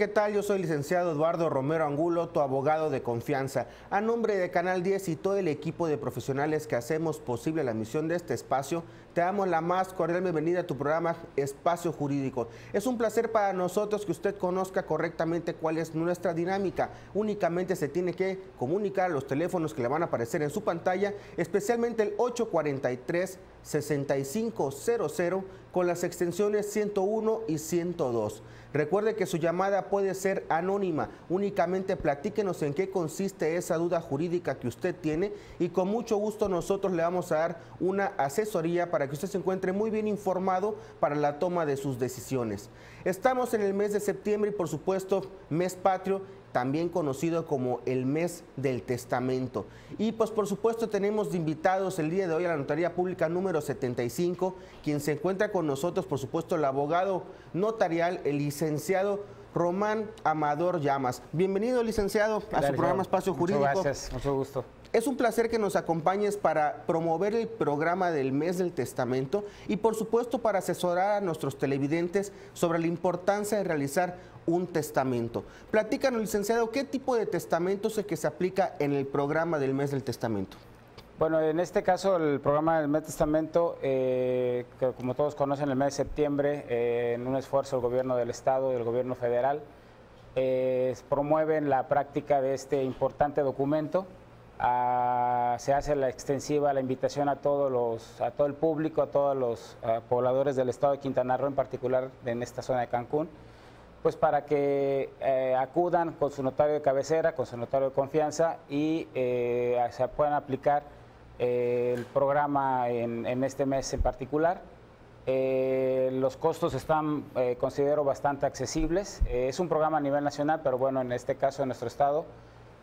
¿qué tal? Yo soy licenciado Eduardo Romero Angulo, tu abogado de confianza. A nombre de Canal 10 y todo el equipo de profesionales que hacemos posible la misión de este espacio, te damos la más cordial bienvenida a tu programa Espacio Jurídico. Es un placer para nosotros que usted conozca correctamente cuál es nuestra dinámica. Únicamente se tiene que comunicar a los teléfonos que le van a aparecer en su pantalla, especialmente el 843 6500 con las extensiones 101 y 102. Recuerde que su llamada puede ser anónima. Únicamente platíquenos en qué consiste esa duda jurídica que usted tiene y con mucho gusto nosotros le vamos a dar una asesoría para que usted se encuentre muy bien informado para la toma de sus decisiones. Estamos en el mes de septiembre y por supuesto mes patrio también conocido como el mes del testamento. Y pues por supuesto tenemos de invitados el día de hoy a la Notaría Pública número 75, quien se encuentra con nosotros, por supuesto, el abogado notarial, el licenciado Román Amador Llamas. Bienvenido, licenciado, a su programa Espacio Jurídico. Muchas gracias, mucho gusto. Es un placer que nos acompañes para promover el programa del mes del testamento y por supuesto para asesorar a nuestros televidentes sobre la importancia de realizar un testamento. Platícanos, licenciado, ¿qué tipo de testamento es el que se aplica en el programa del mes del testamento? Bueno, en este caso el programa del mes del testamento, eh, que como todos conocen, el mes de septiembre, eh, en un esfuerzo del gobierno del Estado y del gobierno federal, eh, promueven la práctica de este importante documento. Se hace la extensiva la invitación a todos los, a todo el público, a todos los ah, pobladores del estado de Quintana Roo, en particular en esta zona de Cancún, pues para que eh, acudan con su notario de cabecera, con su notario de confianza y eh, se puedan aplicar eh, el programa en, este mes en particular. los costos están, considero, bastante accesibles. es un programa a nivel nacional, pero bueno, en este caso en nuestro estado,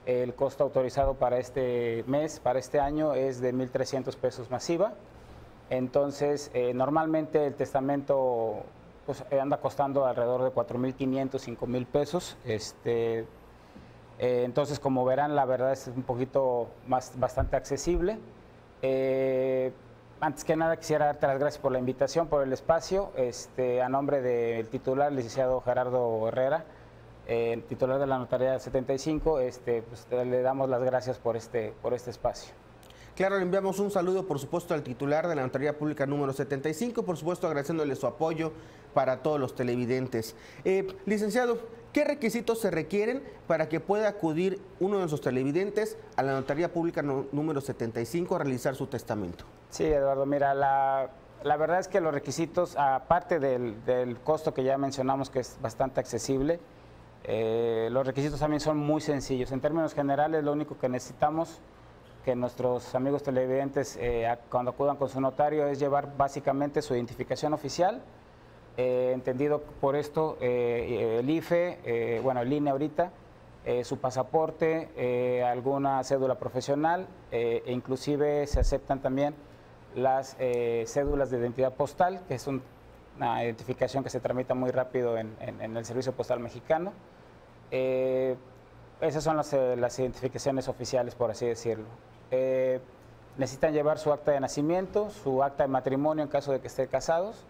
el costo autorizado para este mes, para este año, es de 1.300 pesos masiva. Entonces, normalmente el testamento pues eh, anda costando alrededor de 4.500, 5.000 pesos. Este, eh, entonces, como verán, la verdad es un poquito bastante accesible. Eh, antes que nada, quisiera darte las gracias por la invitación, por el espacio. Este, a nombre del titular, licenciado Gerardo Herrera, el titular de la Notaría 75, este, pues, le damos las gracias por este, por este espacio. Claro, le enviamos un saludo, por supuesto, al titular de la Notaría Pública número 75, por supuesto, agradeciéndole su apoyo para todos los televidentes. Eh, licenciado, ¿qué requisitos se requieren para que pueda acudir uno de nuestros televidentes a la Notaría Pública número 75 a realizar su testamento? Sí, Eduardo, mira, la, verdad es que los requisitos, aparte del, costo que ya mencionamos, que es bastante accesible, eh, los requisitos también son muy sencillos. En términos generales, lo único que necesitamos que nuestros amigos televidentes eh, cuando acudan con su notario es llevar básicamente su identificación oficial, eh, entendido por esto el IFE, bueno, el INE ahorita, su pasaporte, alguna cédula profesional e inclusive se aceptan también las cédulas de identidad postal, que es una identificación que se tramita muy rápido en el Servicio Postal Mexicano. Esas son las, las identificaciones oficiales, por así decirlo. Eh, necesitan llevar su acta de nacimiento, su acta de matrimonio en caso de que estén casados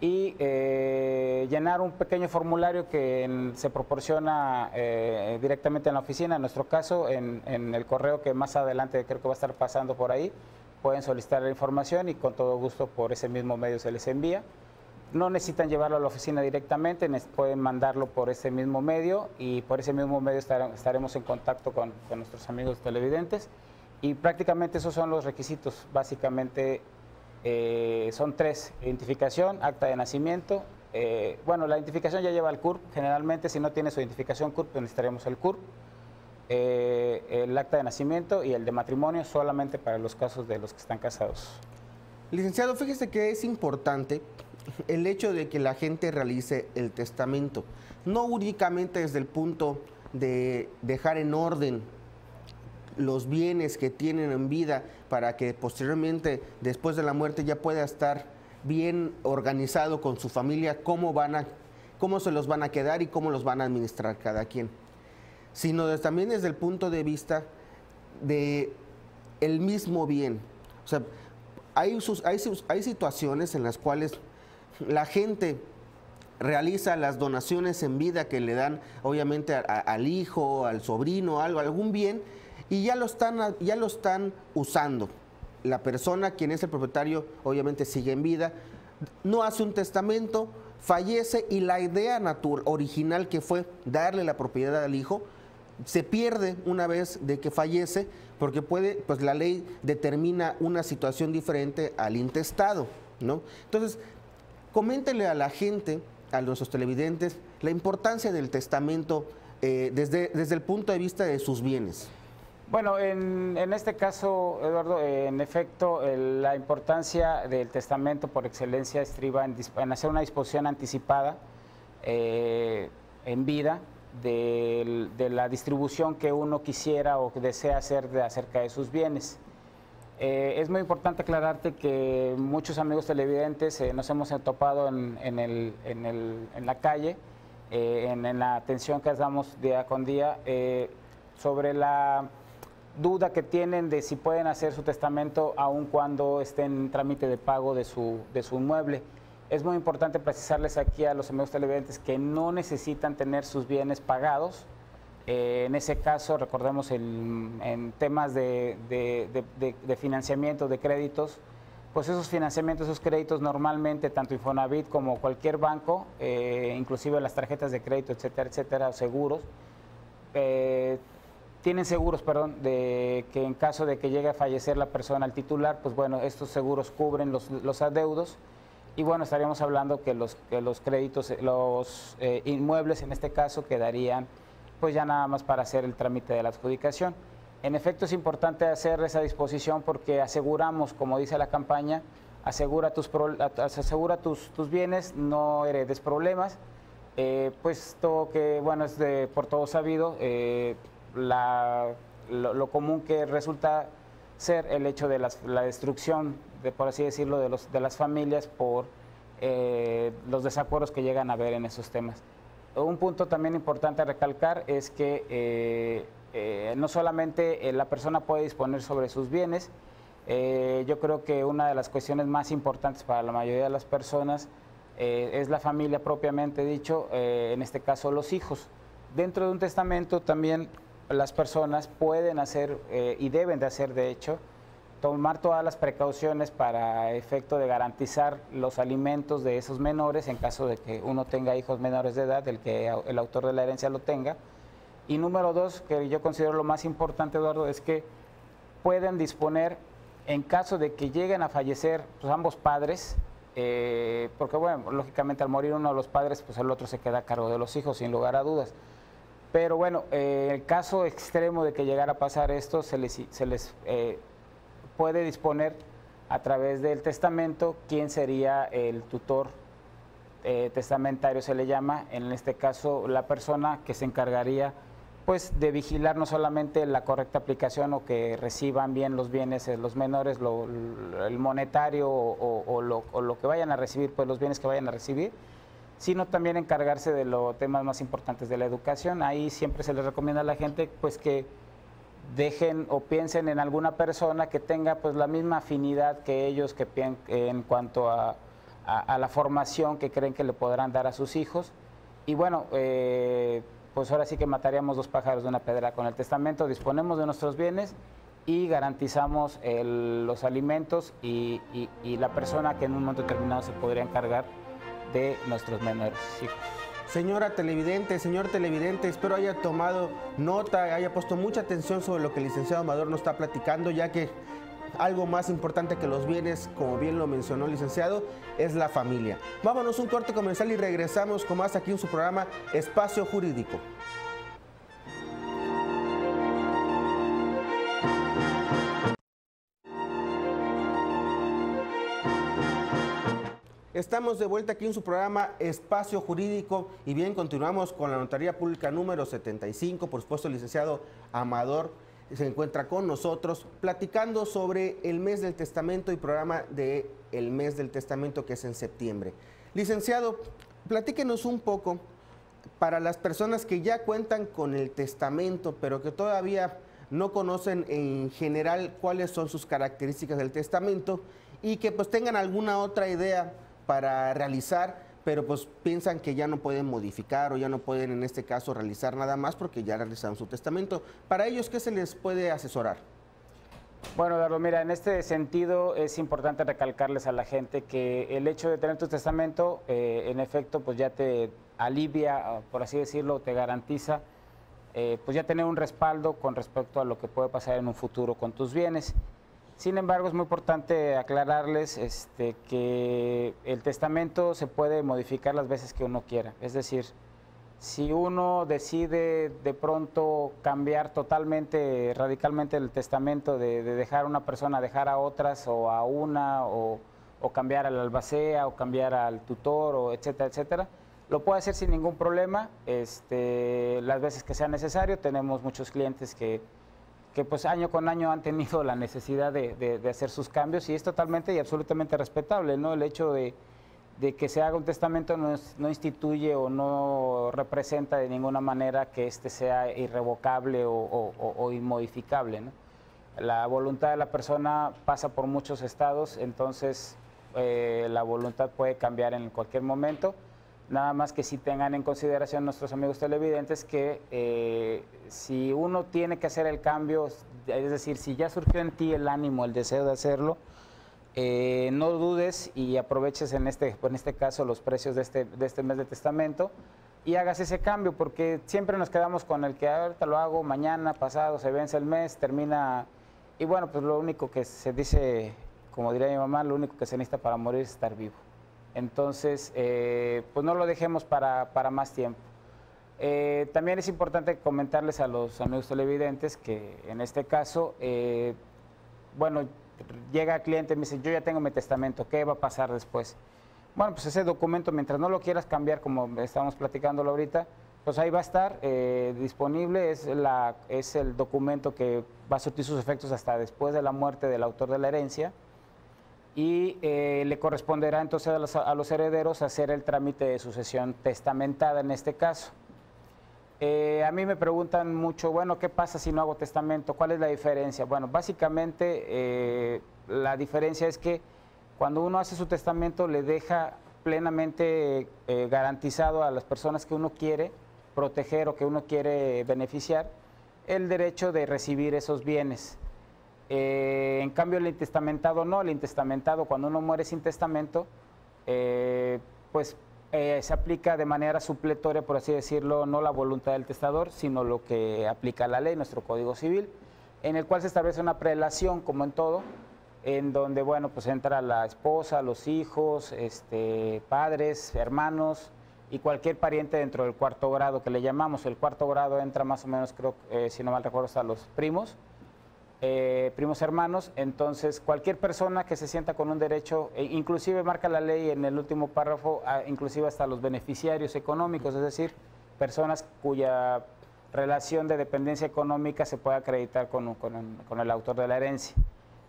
y eh, llenar un pequeño formulario que se proporciona eh, directamente en la oficina, en nuestro caso en, el correo que más adelante creo que va a estar pasando por ahí, pueden solicitar la información y con todo gusto por ese mismo medio se les envía. No necesitan llevarlo a la oficina directamente, pueden mandarlo por ese mismo medio y por ese mismo medio estaremos en contacto con nuestros amigos televidentes. Y prácticamente esos son los requisitos, básicamente eh, son tres, identificación, acta de nacimiento, eh, bueno, la identificación ya lleva el CURP, generalmente si no tiene su identificación CURP pues necesitaremos el CURP, eh, el acta de nacimiento y el de matrimonio solamente para los casos de los que están casados. Licenciado, fíjese que es importante el hecho de que la gente realice el testamento, no únicamente desde el punto de dejar en orden los bienes que tienen en vida para que posteriormente, después de la muerte, ya pueda estar bien organizado con su familia, cómo, van a, cómo se los van a quedar y cómo los van a administrar cada quien. Sino también desde el punto de vista de el mismo bien. O sea, hay, hay, hay situaciones en las cuales la gente realiza las donaciones en vida que le dan obviamente al hijo, al sobrino, algo, algún bien, y ya lo están, ya lo están usando. La persona, quien es el propietario, obviamente sigue en vida, no hace un testamento, fallece y la idea natural, original que fue darle la propiedad al hijo, se pierde una vez de que fallece porque puede, pues la ley determina una situación diferente al intestado, ¿no? Entonces, coméntele a la gente, a nuestros televidentes, la importancia del testamento eh, desde, desde el punto de vista de sus bienes. Bueno, en, este caso, Eduardo, en efecto, la importancia del testamento por excelencia estriba en, hacer una disposición anticipada eh, en vida de, la distribución que uno quisiera o desea hacer de, acerca de sus bienes. Eh, es muy importante aclararte que muchos amigos televidentes eh, nos hemos topado en, la calle, en, la atención que damos día con día, sobre la duda que tienen de si pueden hacer su testamento aun cuando estén en trámite de pago de su, de su inmueble. Es muy importante precisarles aquí a los amigos televidentes que no necesitan tener sus bienes pagados. Eh, en ese caso, recordemos en temas de, financiamiento, de créditos, pues esos financiamientos, esos créditos normalmente, tanto Infonavit como cualquier banco, eh, inclusive las tarjetas de crédito, etcétera, etcétera, seguros, eh, tienen seguros, perdón, de que en caso de que llegue a fallecer la persona, el titular, pues bueno, estos seguros cubren los, los adeudos. Y bueno, estaríamos hablando que los, que los créditos, los inmuebles en este caso quedarían pues ya nada más para hacer el trámite de la adjudicación. En efecto es importante hacer esa disposición porque aseguramos, como dice la campaña, asegura tus, asegura tus, tus bienes, no heredes problemas, eh, puesto que, bueno, es de, por todo sabido, eh, lo, común que resulta ser el hecho de la destrucción, de, por así decirlo, de las familias por eh, los desacuerdos que llegan a haber en esos temas. Un punto también importante a recalcar es que eh, eh, no solamente la persona puede disponer sobre sus bienes, yo creo que una de las cuestiones más importantes para la mayoría de las personas es la familia propiamente dicho, en este caso los hijos. Dentro de un testamento también las personas pueden hacer eh, y deben de hacer, de hecho, tomar todas las precauciones para efecto de garantizar los alimentos de esos menores en caso de que uno tenga hijos menores de edad, el que el autor de la herencia lo tenga. Y número dos, que yo considero lo más importante, Eduardo, es que pueden disponer, en caso de que lleguen a fallecer pues, ambos padres, eh, porque bueno, lógicamente al morir uno de los padres, pues el otro se queda a cargo de los hijos, sin lugar a dudas. Pero bueno, eh, el caso extremo de que llegara a pasar esto, se les, eh, puede disponer a través del testamento quién sería el tutor eh, testamentario, se le llama, en este caso la persona que se encargaría pues de vigilar no solamente la correcta aplicación o que reciban bien los bienes los menores, el monetario o, lo, o, lo, que vayan a recibir, pues los bienes que vayan a recibir, sino también encargarse de los temas más importantes de la educación. Ahí siempre se les recomienda a la gente pues que dejen o piensen en alguna persona que tenga pues la misma afinidad que ellos que en cuanto a, la formación que creen que le podrán dar a sus hijos. Y bueno, eh, pues ahora sí que mataríamos dos pájaros de una pedra. Con el testamento disponemos de nuestros bienes y garantizamos los alimentos y, y la persona que en un momento determinado se podría encargar de nuestros menores hijos. Señora televidente, señor televidente, espero haya tomado nota, haya puesto mucha atención sobre lo que el licenciado Amador nos está platicando, ya que algo más importante que los bienes, como bien lo mencionó el licenciado, es la familia. Vámonos un corte comercial y regresamos con más aquí en su programa Espacio Jurídico. Estamos de vuelta aquí en su programa Espacio Jurídico y bien, continuamos con la Notaría Pública número 75. Por supuesto, el licenciado Amador se encuentra con nosotros platicando sobre el mes del testamento y programa de mes del testamento que es en septiembre. Licenciado, platíquenos un poco para las personas que ya cuentan con el testamento, pero que todavía no conocen en general cuáles son sus características del testamento y que pues tengan alguna otra idea para realizar, pero pues piensan que ya no pueden modificar o ya no pueden en este caso realizar nada más porque ya realizaron su testamento. Para ellos, ¿qué se les puede asesorar? Bueno, Eduardo, mira, en este sentido es importante recalcarles a la gente que el hecho de tener tu testamento, eh, en efecto, pues ya te alivia, por así decirlo, te garantiza, eh, pues ya tener un respaldo con respecto a lo que puede pasar en un futuro con tus bienes. Sin embargo, es muy importante aclararles este, que el testamento se puede modificar las veces que uno quiera. Es decir, si uno decide de pronto cambiar totalmente, radicalmente el testamento, de, dejar a una persona, dejar a otras o a una, o, cambiar al albacea, o cambiar al tutor, o etcétera, etcétera, lo puede hacer sin ningún problema, este, las veces que sea necesario. Tenemos muchos clientes que que pues año con año han tenido la necesidad de, hacer sus cambios y es totalmente y absolutamente respetable, ¿no? El hecho de, que se haga un testamento no, instituye o no representa de ninguna manera que éste sea irrevocable o, inmodificable, La voluntad de la persona pasa por muchos estados, entonces eh, la voluntad puede cambiar en cualquier momento Nada más que si tengan en consideración nuestros amigos televidentes que eh, si uno tiene que hacer el cambio, es decir, si ya surgió en ti el ánimo, el deseo de hacerlo, eh, no dudes y aproveches en este, en este caso los precios de este, de este mes de testamento y hagas ese cambio, porque siempre nos quedamos con el que ahorita lo hago, mañana, pasado, se vence el mes, termina, y bueno, pues lo único que se dice, como diría mi mamá, lo único que se necesita para morir es estar vivo. Entonces, eh, pues no lo dejemos para, más tiempo. Eh, también es importante comentarles a los amigos televidentes que en este caso, eh, bueno, llega el cliente y me dice, yo ya tengo mi testamento, ¿qué va a pasar después? Bueno, pues ese documento, mientras no lo quieras cambiar, como estamos platicándolo ahorita, pues ahí va a estar disponible, es, la, es el documento que va a surtir sus efectos hasta después de la muerte del autor de la herencia y eh, le corresponderá entonces a los, herederos hacer el trámite de sucesión testamentada en este caso. Eh, a mí me preguntan mucho, bueno, ¿qué pasa si no hago testamento? ¿Cuál es la diferencia? Bueno, básicamente eh, la diferencia es que cuando uno hace su testamento le deja plenamente garantizado a las personas que uno quiere proteger o que uno quiere beneficiar el derecho de recibir esos bienes. Eh, en cambio, el intestamentado no, el intestamentado, cuando uno muere sin testamento, eh, pues eh, se aplica de manera supletoria, por así decirlo, no la voluntad del testador, sino lo que aplica la ley, nuestro Código Civil, en el cual se establece una prelación, como en todo, en donde, bueno, pues entra la esposa, los hijos, este, padres, hermanos y cualquier pariente dentro del cuarto grado que le llamamos. El cuarto grado entra más o menos, creo, si no mal recuerdo, hasta los primos eh, primos hermanos, entonces cualquier persona que se sienta con un derecho, e inclusive marca la ley en el último párrafo, inclusive hasta los beneficiarios económicos, es decir, personas cuya relación de dependencia económica se puede acreditar con, el autor de la herencia.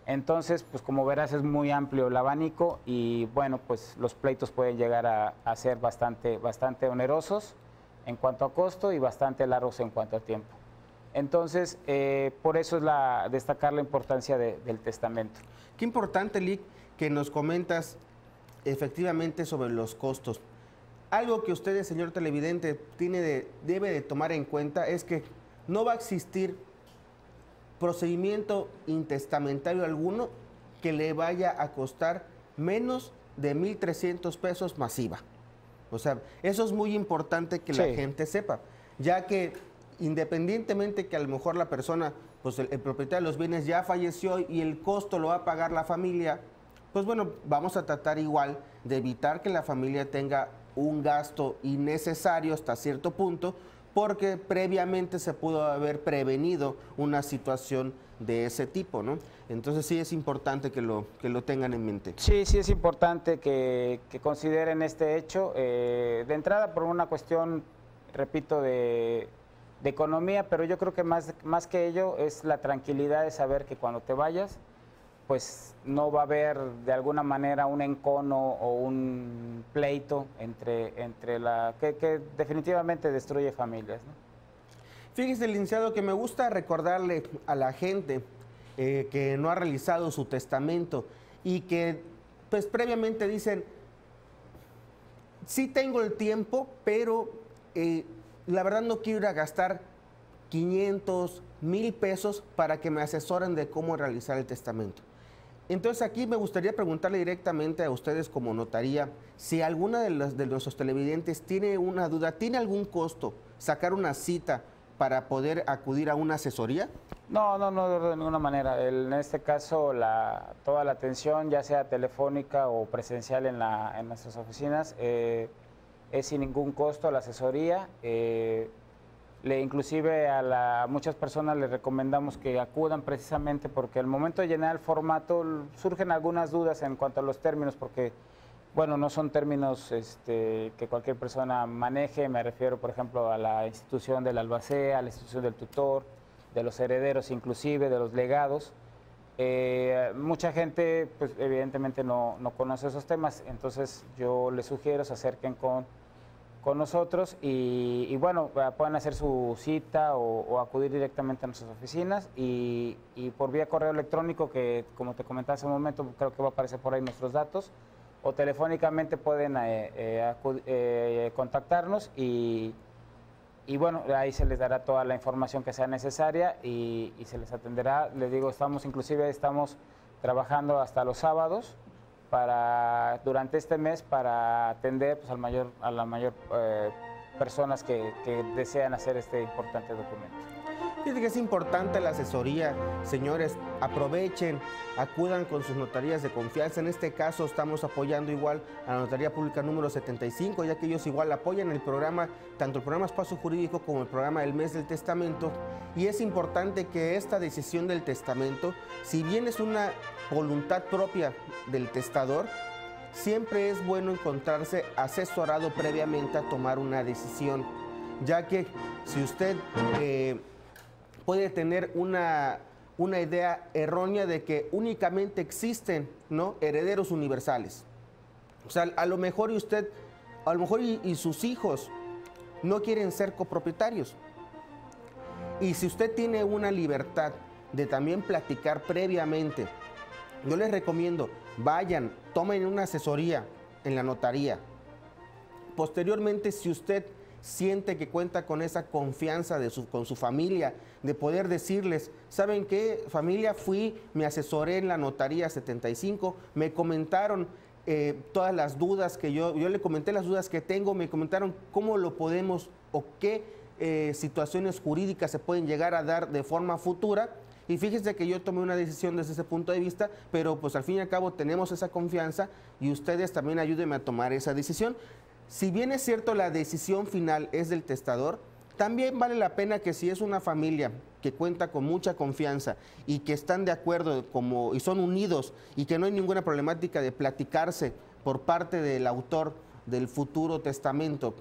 Entonces, pues como verás es muy amplio el abanico y bueno, pues los pleitos pueden llegar a, a ser bastante, bastante onerosos en cuanto a costo y bastante largos en cuanto a tiempo. Entonces, eh, por eso es la, destacar la importancia del testamento. Qué importante, Lick, que nos comentas efectivamente sobre los costos. Algo que usted, señor televidente, tiene debe de tomar en cuenta es que no va a existir procedimiento intestamentario alguno que le vaya a costar menos de 1.300 pesos masiva. O sea, eso es muy importante que la gente sepa, ya que independientemente que a lo mejor la persona, pues el, propietario de los bienes ya falleció y el costo lo va a pagar la familia, pues bueno, vamos a tratar igual de evitar que la familia tenga un gasto innecesario hasta cierto punto, porque previamente se pudo haber prevenido una situación de ese tipo, ¿no? Entonces sí es importante que lo, que lo tengan en mente. Sí, sí es importante que, consideren este hecho. Eh, de entrada por una cuestión, repito, de de economía, pero yo creo que más, más que ello es la tranquilidad de saber que cuando te vayas, pues no va a haber de alguna manera un encono o un pleito entre, entre la que, definitivamente destruye familias. ¿no? Fíjese, licenciado, que me gusta recordarle a la gente eh, que no ha realizado su testamento y que pues previamente dicen, sí tengo el tiempo, pero eh, la verdad no quiero ir a gastar 500, mil pesos para que me asesoren de cómo realizar el testamento. Entonces aquí me gustaría preguntarle directamente a ustedes como notaría si alguna de, nuestros televidentes tiene una duda, tiene algún costo sacar una cita para poder acudir a una asesoría. No, no, no, de ninguna manera. en este caso, toda la atención, ya sea telefónica o presencial en nuestras oficinas, eh, es sin ningún costo la asesoría. Eh, inclusive a muchas personas les recomendamos que acudan precisamente porque al momento de llenar el formato surgen algunas dudas en cuanto a los términos, porque bueno, no son términos este, que cualquier persona maneje, me refiero por ejemplo a la institución del albacea, a la institución del tutor, de los herederos inclusive, de los legados. Eh, mucha gente, pues evidentemente no, conoce esos temas, entonces yo les sugiero se acerquen con, con nosotros y, bueno, pueden hacer su cita o, acudir directamente a nuestras oficinas y, y, por vía correo electrónico, que como te comentaba hace un momento, creo que va a aparecer por ahí nuestros datos, o telefónicamente pueden eh, eh, contactarnos y y bueno, ahí se les dará toda la información que sea necesaria y, se les atenderá. Les digo, estamos inclusive estamos trabajando hasta los sábados para durante este mes para atender pues, al mayor a la mayor eh, personas que desean hacer este importante documento. Fíjense que es importante la asesoría, señores, aprovechen, acudan con sus notarías de confianza. En este caso estamos apoyando igual a la Notaría Pública número 75, ya que ellos igual apoyan el programa, tanto el programa Espacio Jurídico como el programa El Mes del Testamento. Y es importante que esta decisión del testamento, si bien es una voluntad propia del testador, siempre es bueno encontrarse asesorado previamente a tomar una decisión, ya que si usted... Eh, puede tener una, una idea errónea de que únicamente existen ¿no? herederos universales. O sea, a lo mejor y usted, a lo mejor y, sus hijos no quieren ser copropietarios. Y si usted tiene una libertad de también platicar previamente, yo les recomiendo, vayan, tomen una asesoría en la notaría. Posteriormente, si usted siente que cuenta con esa confianza de su, con su familia, de poder decirles, ¿saben qué? Familia, fui, me asesoré en la notaría 75, me comentaron eh, todas las dudas que yo, yo le comenté las dudas que tengo, me comentaron cómo lo podemos o qué eh, situaciones jurídicas se pueden llegar a dar de forma futura. Y fíjense que yo tomé una decisión desde ese punto de vista, pero pues al fin y al cabo tenemos esa confianza y ustedes también ayúdenme a tomar esa decisión. Si bien es cierto la decisión final es del testador, también vale la pena que si es una familia que cuenta con mucha confianza y que están de acuerdo como, y son unidos y que no hay ninguna problemática de platicarse por parte del autor del futuro testamento,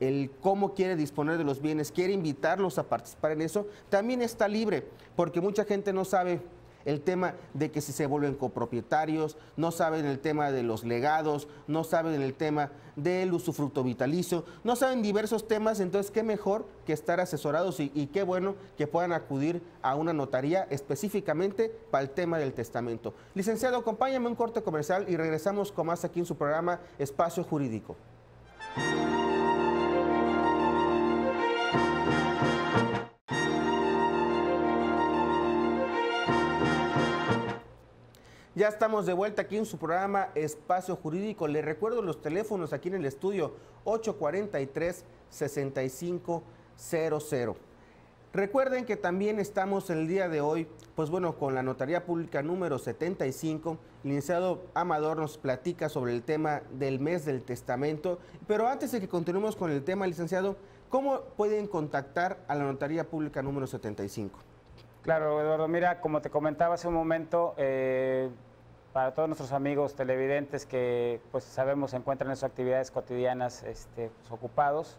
el cómo quiere disponer de los bienes, quiere invitarlos a participar en eso, también está libre, porque mucha gente no sabe el tema de que si se vuelven copropietarios, no saben el tema de los legados, no saben el tema del usufructo vitalicio, no saben diversos temas, entonces qué mejor que estar asesorados y, qué bueno que puedan acudir a una notaría específicamente para el tema del testamento. Licenciado, acompáñame un corte comercial y regresamos con más aquí en su programa Espacio Jurídico. Ya estamos de vuelta aquí en su programa Espacio Jurídico. Les recuerdo los teléfonos aquí en el estudio 843-6500. Recuerden que también estamos el día de hoy, pues bueno, con la Notaría Pública número 75. El licenciado Amador nos platica sobre el tema del mes del testamento. Pero antes de que continuemos con el tema, licenciado, ¿cómo pueden contactar a la Notaría Pública número 75? Claro, Eduardo, mira, como te comentaba hace un momento, eh, para todos nuestros amigos televidentes que pues sabemos se encuentran en sus actividades cotidianas este, pues, ocupados,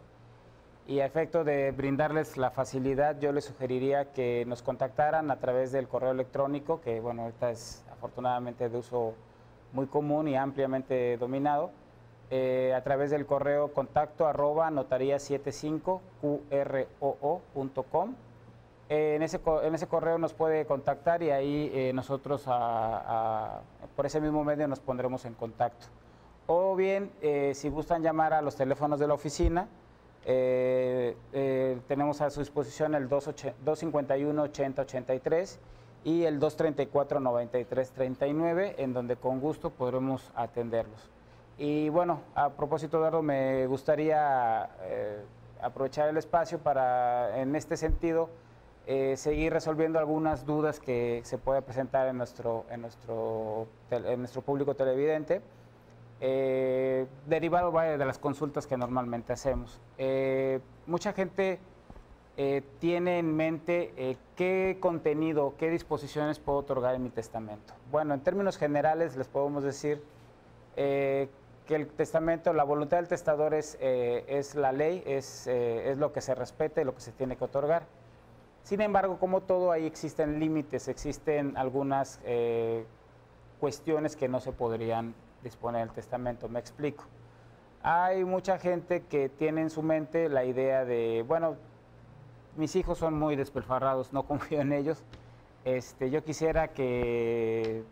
y a efecto de brindarles la facilidad, yo les sugeriría que nos contactaran a través del correo electrónico, que bueno, ahorita es afortunadamente de uso muy común y ampliamente dominado, eh, a través del correo contacto arroba notaría75qroo.com en, ese, en ese correo nos puede contactar y ahí eh, nosotros por ese mismo medio nos pondremos en contacto. O bien, eh, si gustan llamar a los teléfonos de la oficina, eh, tenemos a su disposición el 251-8083 y el 234-9339, en donde con gusto podremos atenderlos. Y bueno, a propósito, Eduardo, me gustaría aprovechar el espacio para, en este sentido, seguir resolviendo algunas dudas que se puede presentar en nuestro, en nuestro, en nuestro público televidente eh, derivado de las consultas que normalmente hacemos. Eh, mucha gente eh, tiene en mente eh, qué contenido, qué disposiciones puedo otorgar en mi testamento. Bueno, en términos generales les podemos decir que el testamento, la voluntad del testador es, es la ley, es, es lo que se respeta y lo que se tiene que otorgar. Sin embargo, como todo, ahí existen límites, existen algunas cuestiones que no se podrían dispone del testamento. Me explico. Hay mucha gente que tiene en su mente la idea de, bueno, mis hijos son muy despilfarrados, no confío en ellos. Este, yo quisiera que,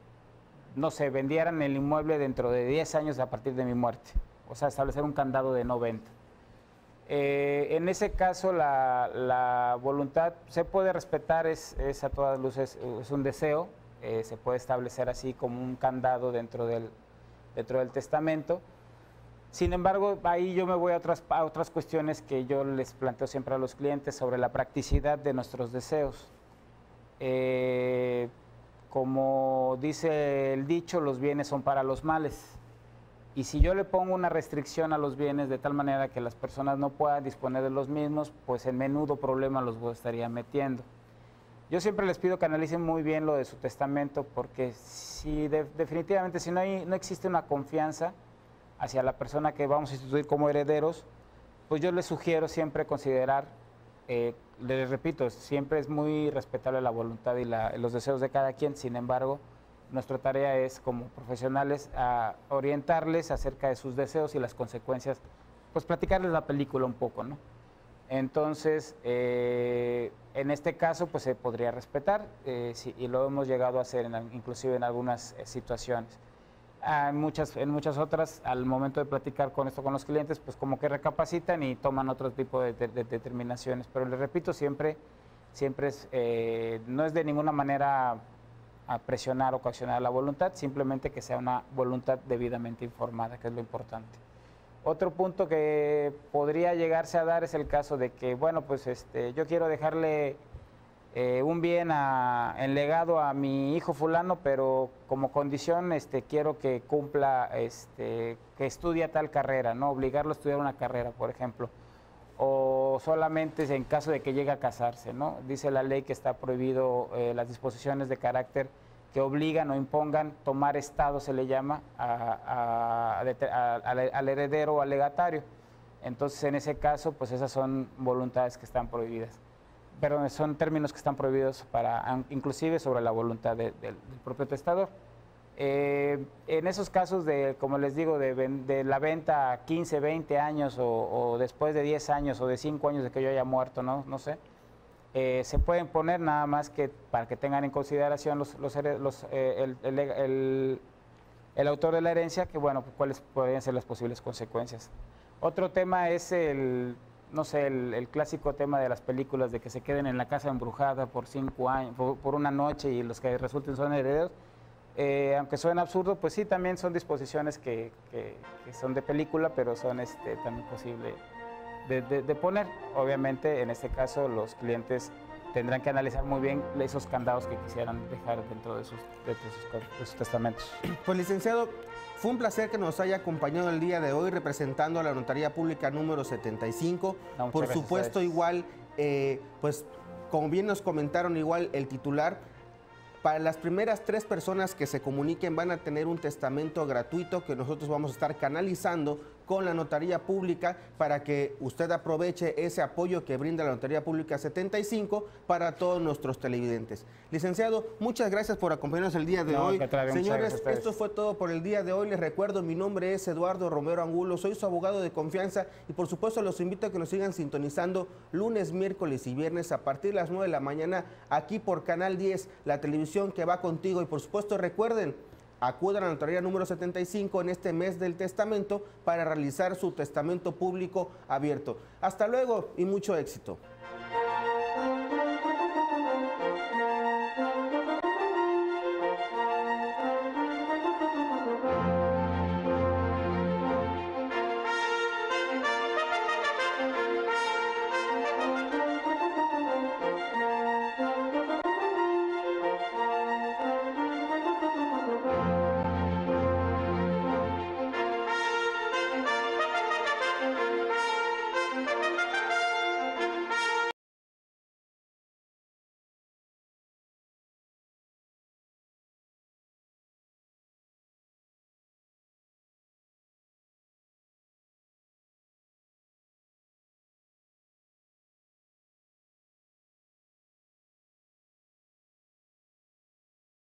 no sé, vendieran el inmueble dentro de 10 años a partir de mi muerte. O sea, establecer un candado de 90. Eh, en ese caso, la, voluntad se puede respetar, es, a todas luces, es un deseo, eh, se puede establecer así como un candado dentro del, testamento. Sin embargo, ahí yo me voy a otras, otras cuestiones que yo les planteo siempre a los clientes sobre la practicidad de nuestros deseos. Eh, como dice el dicho, los bienes son para los males. Y si yo le pongo una restricción a los bienes de tal manera que las personas no puedan disponer de los mismos, pues en menudo problema los estaría metiendo. Yo siempre les pido que analicen muy bien lo de su testamento porque si definitivamente si no, hay, no existe una confianza hacia la persona que vamos a instituir como herederos, pues yo les sugiero siempre considerar, eh, les repito, siempre es muy respetable la voluntad y los deseos de cada quien, sin embargo, nuestra tarea es como profesionales a orientarles acerca de sus deseos y las consecuencias, pues platicarles la película un poco, ¿no? Entonces, eh, en este caso, pues se podría respetar eh, y lo hemos llegado a hacer inclusive en algunas eh, situaciones. En muchas, en muchas otras, al momento de platicar con esto con los clientes, pues como que recapacitan y toman otro tipo de, determinaciones. Pero les repito, siempre, siempre es, no es de ninguna manera a presionar o coaccionar la voluntad, simplemente que sea una voluntad debidamente informada, que es lo importante. Otro punto que podría llegarse a dar es el caso de que, bueno, pues este, yo quiero dejarle eh, un bien en legado a mi hijo fulano, pero como condición este, quiero que cumpla, este, que estudie tal carrera, ¿no? Obligarlo a estudiar una carrera, por ejemplo. O solamente en caso de que llegue a casarse, ¿no? Dice la ley que está prohibido eh, las disposiciones de carácter que obligan o impongan tomar estado, se le llama, al heredero o al legatario. Entonces, en ese caso, pues esas son voluntades que están prohibidas. Pero son términos que están prohibidos para, inclusive sobre la voluntad del propio testador. Eh, en esos casos de, como les digo, de, la venta a 15, 20 años o, o, después de 10 años o de 5 años de que yo haya muerto, no, no sé, eh, se pueden poner nada más que para que tengan en consideración los, eh, el, autor de la herencia, que bueno, pues, cuáles podrían ser las posibles consecuencias. Otro tema es el, no sé, el, clásico tema de las películas de que se queden en la casa embrujada por cinco años, por, una noche y los que resulten son herederos. Eh, aunque suene absurdo, pues sí, también son disposiciones que, que, son de película, pero son este, también posible de, poner. Obviamente, en este caso, los clientes tendrán que analizar muy bien esos candados que quisieran dejar dentro de sus, sus, testamentos. Pues licenciado, fue un placer que nos haya acompañado el día de hoy representando a la Notaría Pública número 75. Por supuesto, igual, eh, pues como bien nos comentaron, igual el titular, para las primeras tres personas que se comuniquen van a tener un testamento gratuito que nosotros vamos a estar canalizando con la Notaría Pública para que usted aproveche ese apoyo que brinda la Notaría Pública 75 para todos nuestros televidentes. Licenciado, muchas gracias por acompañarnos el día de hoy. Señores, esto fue todo por el día de hoy. Les recuerdo, mi nombre es Eduardo Romero Angulo, soy su abogado de confianza y por supuesto los invito a que nos sigan sintonizando lunes, miércoles y viernes a partir de las 9 de la mañana aquí por Canal 10, la televisión que va contigo y por supuesto recuerden, Acudan a la notaría número 75 en este mes del testamento para realizar su testamento público abierto. Hasta luego y mucho éxito.